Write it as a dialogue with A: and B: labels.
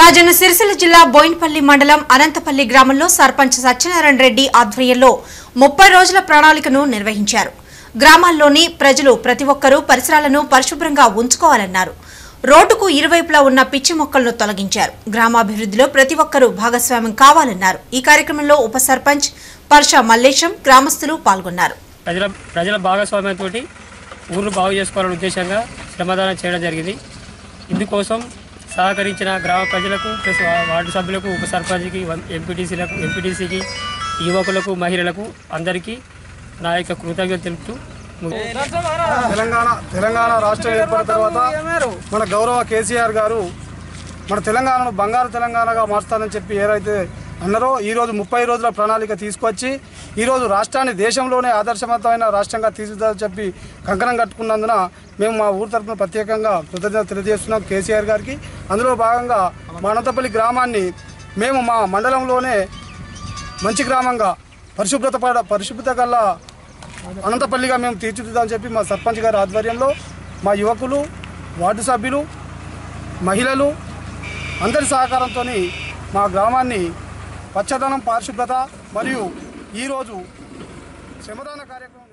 A: రాజన్న సిరిసిల్ల జిల్లా బోయిన్పల్లి మండలం అనంతపల్లి గ్రామంలో సర్పంచ్ సత్యనారాయణ రెడ్డి ఆధ్వర్యంలో ముప్పై రోజుల ప్రణాళికను నిర్వహించారు. గ్రామాల్లోని ప్రజలు ప్రతి ఒక్కరూ పరిసరాలను పరిశుభ్రంగా ఉంచుకోవాలన్నారు. రోడ్డుకు ఇరువైపులా ఉన్న పిచ్చి మొక్కలను తొలగించారు. గ్రామాభివృద్ధిలో ప్రతి ఒక్కరూ భాగస్వామ్యం కావాలన్నారు. ఈ కార్యక్రమంలో ఉప సర్పంచ్ పర్ష మల్లేశం గ్రామస్తులు పాల్గొన్నారు.
B: ప్రజల ప్రజల భాగస్వామ్యంతో ఊరు బాగు చేసుకోవాలనే ఉద్దేశంగా శ్రమదానం చేయడం జరిగింది. ఇందుకోసం సహకరించిన గ్రామ ప్రజలకు ప్లస్ వార్డు సభ్యులకు ఉప సర్పంచ్కి ఎంపీటీసీలకు ఎంపీటీసీకి యువకులకు మహిళలకు అందరికీ నా యొక్క కృతజ్ఞత తెలుపుతూ
C: తెలంగాణ తెలంగాణ రాష్ట్రం ఏర్పడిన తర్వాత మన గౌరవ కేసీఆర్ గారు మన తెలంగాణను బంగారు తెలంగాణగా మార్చాలని చెప్పి ఏదైతే అన్నారో ఈరోజు ముప్పై రోజుల ప్రణాళిక తీసుకొచ్చి ఈరోజు రాష్ట్రాన్ని దేశంలోనే ఆదర్శవంతమైన రాష్ట్రంగా తీర్చిదని చెప్పి కంకణం కట్టుకున్నందున మేము మా ఊరు తరఫున ప్రత్యేకంగా కృతజ్ఞత తెలియజేస్తున్నాం కేసీఆర్ గారికి. అందులో భాగంగా మా అనంతపల్లి గ్రామాన్ని మేము మా మండలంలోనే మంచి గ్రామంగా పరిశుభ్రత పడ పరిశుభ్రత గల అనంతపల్లిగా మేము తీర్చిదిద్దామని చెప్పి మా సర్పంచ్ గారి ఆధ్వర్యంలో మా యువకులు వార్డు సభ్యులు మహిళలు అందరి సహకారంతో మా గ్రామాన్ని పచ్చదనం పారిశుభ్రత మరియు ఈరోజు శ్రమదాన కార్యక్రమం